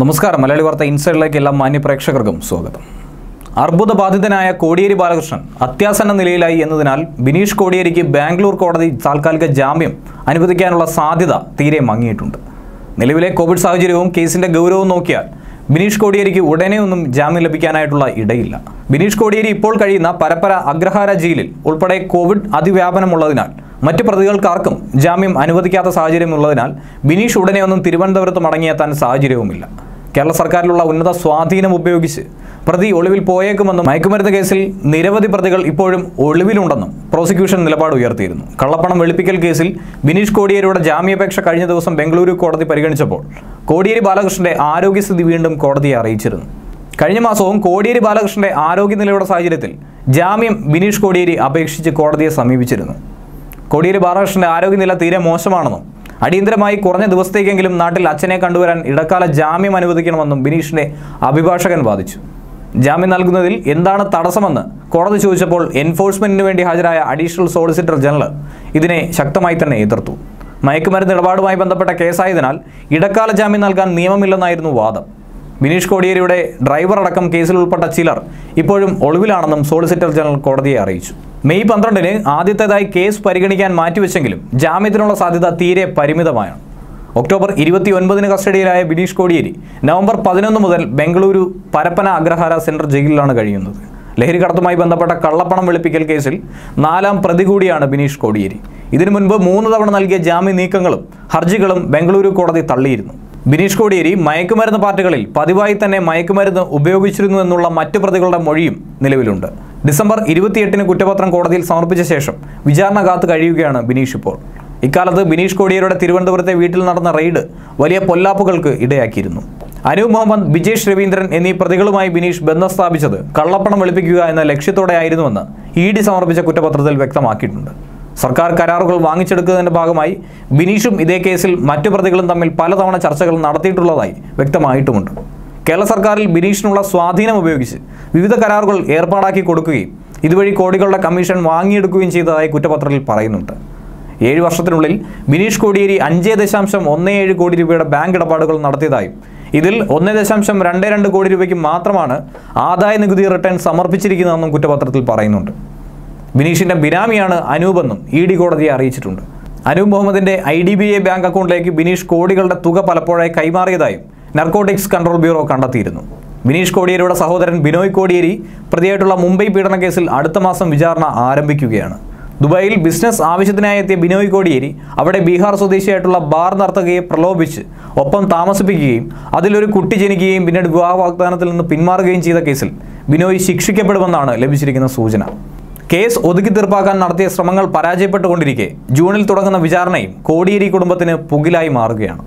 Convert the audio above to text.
നമസ്കാരം. മലയാളി വാർത്ത ഇൻസൈഡിലേക്ക് എല്ലാ മാന്യ പ്രേക്ഷകർക്കും സ്വാഗതം. അർബുദ ബാധിതനായ കോടിയേരി ബാലകൃഷ്ണൻ അത്യാസന്ന നിലയിലായി എന്നതിനാൽ ബിനീഷ് കോടിയേരിക്ക് ബാംഗ്ലൂർ കോടതി താൽക്കാലിക ജാമ്യം അനുവദിക്കാനുള്ള സാധ്യത തീരെ മങ്ങിയിട്ടുണ്ട്. നിലവിലെ കോവിഡ് സാഹചര്യവും കേസിന്റെ ഗൗരവവും നോക്കിയാൽ ബിനീഷ് കോടിയേരിക്ക് ഉടനെ ഒന്നും ജാമ്യം ലഭിക്കാനായിട്ടുള്ള ഇടയില്ല. ബിനീഷ് കോടിയേരി ഇപ്പോൾ കഴിയുന്ന പരപ്പര അഗ്രഹാര ജയിലിൽ ഉൾപ്പെടെ കോവിഡ് അതിവ്യാപനമുള്ളതിനാൽ മറ്റ് പ്രതികൾക്കാർക്കും ജാമ്യം അനുവദിക്കാത്ത സാഹചര്യമുള്ളതിനാൽ ബിനീഷ് ഉടനെ ഒന്നും തിരുവനന്തപുരത്ത് മടങ്ങിയെത്താൻ സാഹചര്യവുമില്ല. കേരള സർക്കാരിലുള്ള ഉന്നത സ്വാധീനം ഉപയോഗിച്ച് പ്രതി ഒളിവിൽ പോയേക്കുമെന്നും മയക്കുമരുന്ന് കേസിൽ നിരവധി പ്രതികൾ ഇപ്പോഴും ഒളിവിലുണ്ടെന്നും പ്രോസിക്യൂഷൻ നിലപാട് ഉയർത്തിയിരുന്നു. കള്ളപ്പണം വെളുപ്പിക്കൽ കേസിൽ ബിനീഷ് കോടിയേരിയുടെ ജാമ്യാപേക്ഷ കഴിഞ്ഞ ദിവസം ബംഗളൂരു കോടതി പരിഗണിച്ചപ്പോൾ കോടിയേരി ബാലകൃഷ്ണന്റെ ആരോഗ്യസ്ഥിതി വീണ്ടും കോടതിയെ അറിയിച്ചിരുന്നു. കഴിഞ്ഞ മാസവും കോടിയേരി ബാലകൃഷ്ണന്റെ ആരോഗ്യനിലയുടെ സാഹചര്യത്തിൽ ജാമ്യം ബിനീഷ് കോടിയേരി അപേക്ഷിച്ച് കോടതിയെ സമീപിച്ചിരുന്നു. കോടിയേരി ബാലകൃഷ്ണന്റെ ആരോഗ്യനില തീരെ മോശമാണെന്നും അടിയന്തരമായി കുറഞ്ഞ ദിവസത്തേക്കെങ്കിലും നാട്ടിൽ അച്ഛനെ കണ്ടുവരാൻ ഇടക്കാല ജാമ്യം അനുവദിക്കണമെന്നും ബിനീഷിന്റെ അഭിഭാഷകൻ വാദിച്ചു. ജാമ്യം നൽകുന്നതിൽ എന്താണ് തടസ്സമെന്ന് കോടതി ചോദിച്ചപ്പോൾ എൻഫോഴ്സ്മെന്റിന് വേണ്ടി ഹാജരായ അഡീഷണൽ സോളിസിറ്റർ ജനറൽ ഇതിനെ ശക്തമായി തന്നെ എതിർത്തു. മയക്കുമരുന്ന് ഇടപാടുമായി ബന്ധപ്പെട്ട കേസായതിനാൽ ഇടക്കാല ജാമ്യം നൽകാൻ നിയമമില്ലെന്നായിരുന്നു വാദം. ബിനീഷ് കോടിയേരിയുടെ ഡ്രൈവർ അടക്കം കേസിൽ ഉൾപ്പെട്ട ചിലർ ഇപ്പോഴും ഒളിവിലാണെന്നും സോളിസിറ്റർ ജനറൽ കോടതിയെ അറിയിച്ചു. മെയ് പന്ത്രണ്ടിന് ആദ്യത്തേതായി കേസ് പരിഗണിക്കാൻ മാറ്റിവെച്ചെങ്കിലും ജാമ്യത്തിനുള്ള സാധ്യത തീരെ പരിമിതമാണ്. ഒക്ടോബർ ഇരുപത്തി ഒൻപതിന് കസ്റ്റഡിയിലായ ബിനീഷ് കോടിയേരി നവംബർ പതിനൊന്ന് മുതൽ ബംഗളൂരു പരപ്പന അഗ്രഹാര സെൻട്രൽ ജയിലിലാണ് കഴിയുന്നത്. ലഹരി കടത്തുമായി ബന്ധപ്പെട്ട കള്ളപ്പണം വെളുപ്പിക്കൽ കേസിൽ നാലാം പ്രതി കൂടിയാണ് ബിനീഷ് കോടിയേരി. ഇതിനു മുൻപ് മൂന്ന് തവണ നൽകിയ ജാമ്യ നീക്കങ്ങളും ഹർജികളും ബംഗളൂരു കോടതി തള്ളിയിരുന്നു. ബിനീഷ് കോടിയേരി മയക്കുമരുന്ന് പാർട്ടികളിൽ പതിവായി തന്നെ മയക്കുമരുന്ന് ഉപയോഗിച്ചിരുന്നു എന്നുള്ള മറ്റു പ്രതികളുടെ മൊഴിയും നിലവിലുണ്ട്. ഡിസംബർ ഇരുപത്തിയെട്ടിന് കുറ്റപത്രം കോടതിയിൽ സമർപ്പിച്ച ശേഷം വിചാരണ കാത്ത് കഴിയുകയാണ് ബിനീഷ് ഇപ്പോൾ. ഇക്കാലത്ത് ബിനീഷ് കോടിയേരുടെ തിരുവനന്തപുരത്തെ വീട്ടിൽ നടന്ന റെയ്ഡ് വലിയ പൊല്ലാപ്പുകൾക്ക് ഇടയാക്കിയിരുന്നു. അനൂപ് മുഹമ്മദ് ബിജേഷ് രവീന്ദ്രൻ എന്നീ പ്രതികളുമായി ബിനീഷ് ബന്ധം സ്ഥാപിച്ചത് കള്ളപ്പണം വെളുപ്പിക്കുക എന്ന ലക്ഷ്യത്തോടെയായിരുന്നുവെന്ന് ഇ ഡി സമർപ്പിച്ച കുറ്റപത്രത്തിൽ വ്യക്തമാക്കിയിട്ടുണ്ട്. സർക്കാർ കരാറുകൾ വാങ്ങിച്ചെടുക്കുന്നതിന്റെ ഭാഗമായി ബിനീഷും ഇതേ കേസിൽ മറ്റു പ്രതികളും തമ്മിൽ പലതവണ ചർച്ചകൾ നടത്തിയിട്ടുള്ളതായി വ്യക്തമായിട്ടുമുണ്ട്. കേരള സർക്കാരിൽ ബിനീഷിനുള്ള സ്വാധീനം ഉപയോഗിച്ച് വിവിധ കരാറുകൾ ഏർപ്പാടാക്കി കൊടുക്കുകയും ഇതുവഴി കോടികളുടെ കമ്മീഷൻ വാങ്ങിയെടുക്കുകയും ചെയ്തതായി കുറ്റപത്രത്തിൽ പറയുന്നുണ്ട്. ഏഴ് വർഷത്തിനുള്ളിൽ ബിനീഷ് കോടിയേരി അഞ്ച് ദശാംശം ഒന്ന് ഏഴ് കോടി രൂപയുടെ ബാങ്ക് ഇടപാടുകൾ നടത്തിയതായും ഇതിൽ ഒന്ന് ദശാംശം രണ്ട് രണ്ട് കോടി രൂപയ്ക്ക് മാത്രമാണ് ആദായ നികുതി റിട്ടേൺ സമർപ്പിച്ചിരിക്കുന്നതെന്നും കുറ്റപത്രത്തിൽ പറയുന്നുണ്ട്. ബിനീഷിന്റെ ബിനാമിയാണ് അനൂപെന്നും ഇ ഡി കോടതിയെ അറിയിച്ചിട്ടുണ്ട്. അനൂപ് ബി ഐ ബാങ്ക് അക്കൗണ്ടിലേക്ക് ബിനീഷ് കോടികളുടെ തുക പലപ്പോഴായി കൈമാറിയതായും നർക്കോട്ടിക്സ് കൺട്രോൾ ബ്യൂറോ കണ്ടെത്തിയിരുന്നു. വിനീഷ് കോടിയേരിയുടെ സഹോദരൻ ബിനോയ് കോടിയേരി പ്രതിയായിട്ടുള്ള മുംബൈ പീഡന കേസിൽ അടുത്ത മാസം വിചാരണ ആരംഭിക്കുകയാണ്. ദുബായിൽ ബിസിനസ് ആവശ്യത്തിനായി എത്തിയ ബിനോയ് കോടിയേരി അവിടെ ബീഹാർ സ്വദേശിയായിട്ടുള്ള ബാർ നർത്തകയെ പ്രലോഭിച്ച് ഒപ്പം താമസിപ്പിക്കുകയും അതിലൊരു കുട്ടി ജനിക്കുകയും പിന്നീട് വിവാഹ വാഗ്ദാനത്തിൽ നിന്ന് പിന്മാറുകയും ചെയ്ത കേസിൽ ബിനോയ് ശിക്ഷിക്കപ്പെടുമെന്നാണ് ലഭിച്ചിരിക്കുന്ന സൂചന. കേസ് ഒതുക്കി തീർപ്പാക്കാൻ നടത്തിയ ശ്രമങ്ങൾ പരാജയപ്പെട്ടുകൊണ്ടിരിക്കെ ജൂണിൽ തുടങ്ങുന്ന വിചാരണയും കോടിയേരി കുടുംബത്തിന് പുകിലായി മാറുകയാണ്.